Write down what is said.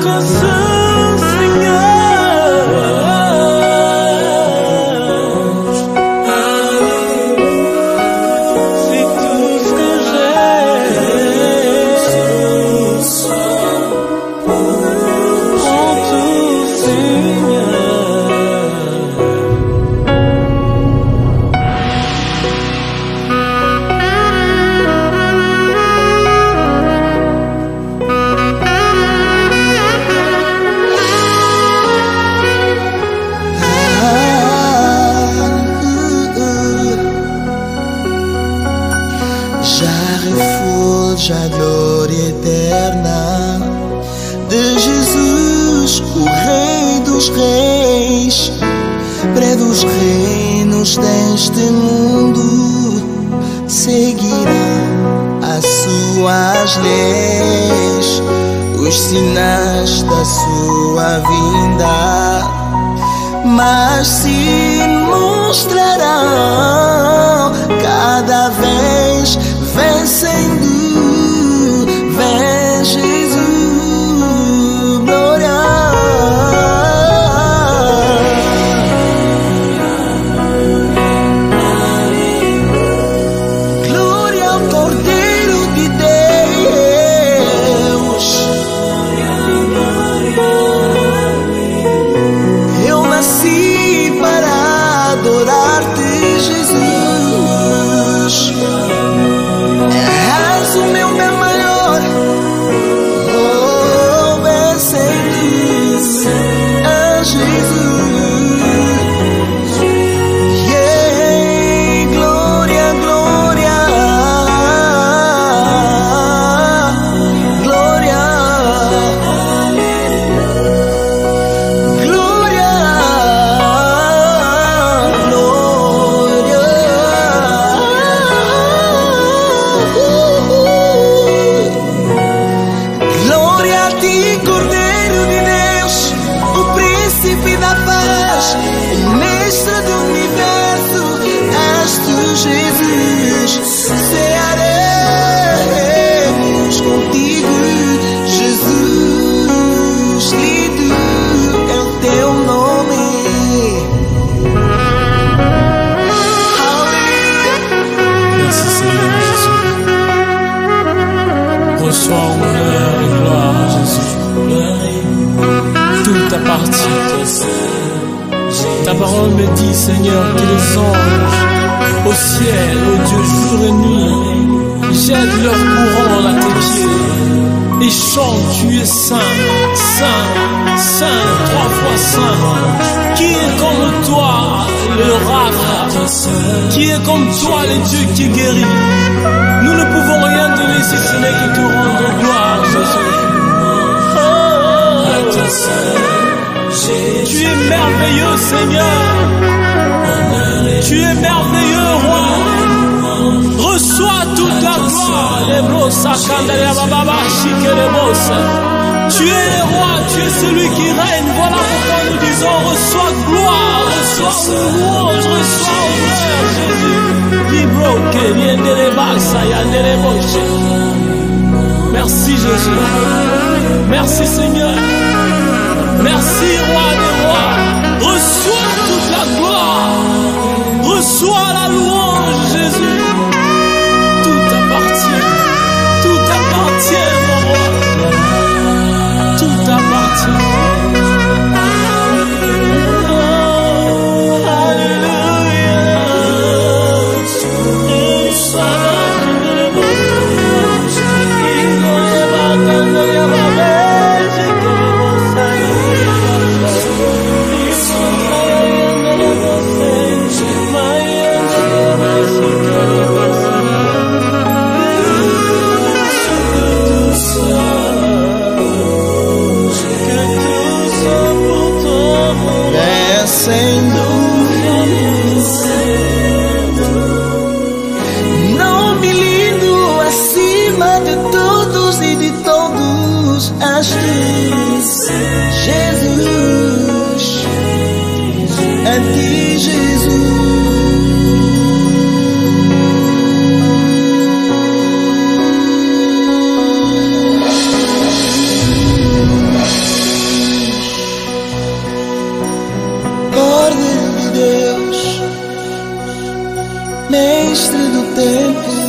可思。Refúgio a glória eterna de Jesus, o Rei dos Reis. Breve os reinos deste mundo seguirão as suas leis, os sinais da sua vinda mas se mostrarão cada vez t'appartient. Ta parole me dit, Seigneur, que les anges au ciel, au Dieu, jour et nuit, jettent leur couronne à tes pieds et chantent, tu es saint, saint, saint, trois fois saint. Qui est comme toi, le Rapha? Qui est comme toi, le Dieu qui guérit? Nous ne pouvons rien donner si ce n'est que te rendre gloire, Tu es le roi, tu es celui qui règne. Voilà pourquoi nous disons reçois gloire, reçois louange, reçois honneur, Jésus. Eh Merci Jésus. Merci Seigneur. Merci roi. todos e de todos és Jesus. É ti, Jesus. Mestre do tempo.